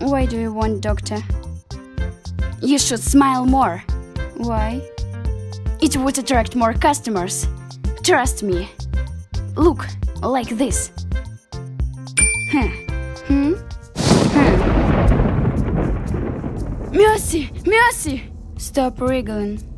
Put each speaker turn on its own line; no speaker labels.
Why do you want doctor?
You should smile more.
Why?
It would attract more customers. Trust me. Look, like this. Huh.
Hmm?
Mercy! Mercy!
Stop wriggling.